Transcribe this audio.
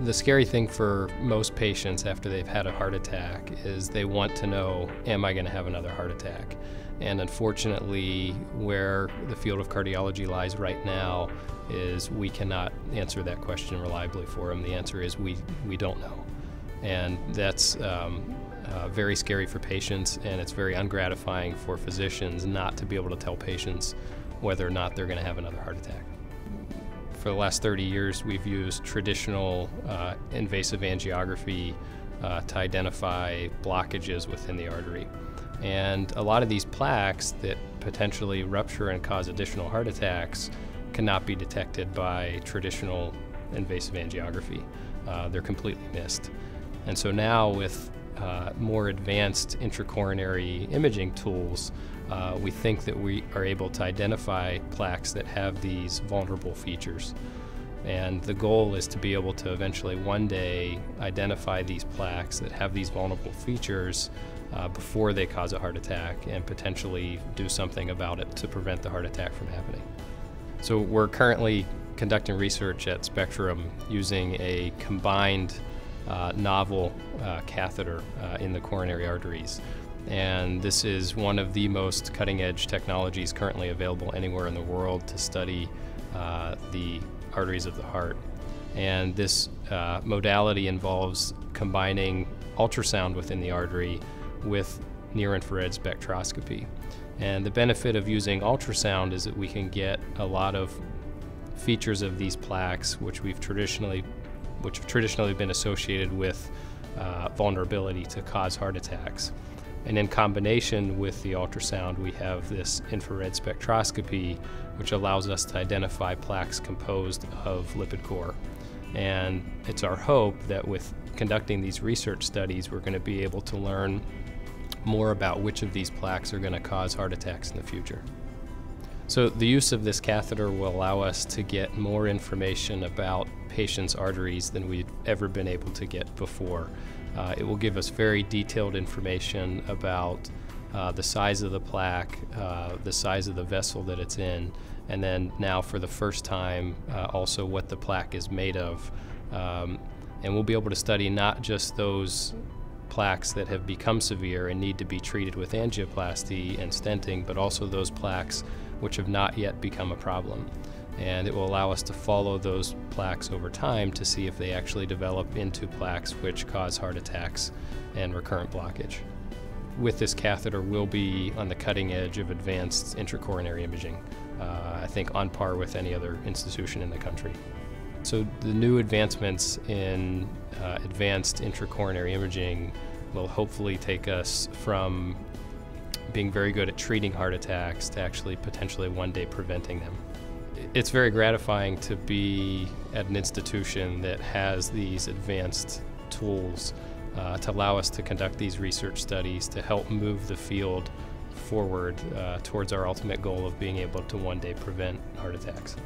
The scary thing for most patients after they've had a heart attack is they want to know, am I going to have another heart attack? And unfortunately, where the field of cardiology lies right now is we cannot answer that question reliably for them. The answer is we, we don't know. And that's um, uh, very scary for patients, and it's very ungratifying for physicians not to be able to tell patients whether or not they're going to have another heart attack. For the last 30 years, we've used traditional uh, invasive angiography uh, to identify blockages within the artery. And a lot of these plaques that potentially rupture and cause additional heart attacks cannot be detected by traditional invasive angiography. Uh, they're completely missed. And so now with uh, more advanced intracoronary imaging tools, uh, we think that we are able to identify plaques that have these vulnerable features. And the goal is to be able to eventually one day identify these plaques that have these vulnerable features uh, before they cause a heart attack and potentially do something about it to prevent the heart attack from happening. So we're currently conducting research at Spectrum using a combined uh, novel uh, catheter uh, in the coronary arteries. And this is one of the most cutting edge technologies currently available anywhere in the world to study uh, the arteries of the heart. And this uh, modality involves combining ultrasound within the artery with near infrared spectroscopy. And the benefit of using ultrasound is that we can get a lot of features of these plaques, which we've traditionally which have traditionally been associated with uh, vulnerability to cause heart attacks. And in combination with the ultrasound, we have this infrared spectroscopy, which allows us to identify plaques composed of lipid core. And it's our hope that with conducting these research studies, we're going to be able to learn more about which of these plaques are going to cause heart attacks in the future. So the use of this catheter will allow us to get more information about patients' arteries than we've ever been able to get before. Uh, it will give us very detailed information about uh, the size of the plaque, uh, the size of the vessel that it's in, and then now for the first time uh, also what the plaque is made of. Um, and we'll be able to study not just those plaques that have become severe and need to be treated with angioplasty and stenting, but also those plaques which have not yet become a problem and it will allow us to follow those plaques over time to see if they actually develop into plaques which cause heart attacks and recurrent blockage. With this catheter, we'll be on the cutting edge of advanced intracoronary imaging, uh, I think on par with any other institution in the country. So the new advancements in uh, advanced intracoronary imaging will hopefully take us from being very good at treating heart attacks to actually potentially one day preventing them it's very gratifying to be at an institution that has these advanced tools uh, to allow us to conduct these research studies to help move the field forward uh, towards our ultimate goal of being able to one day prevent heart attacks.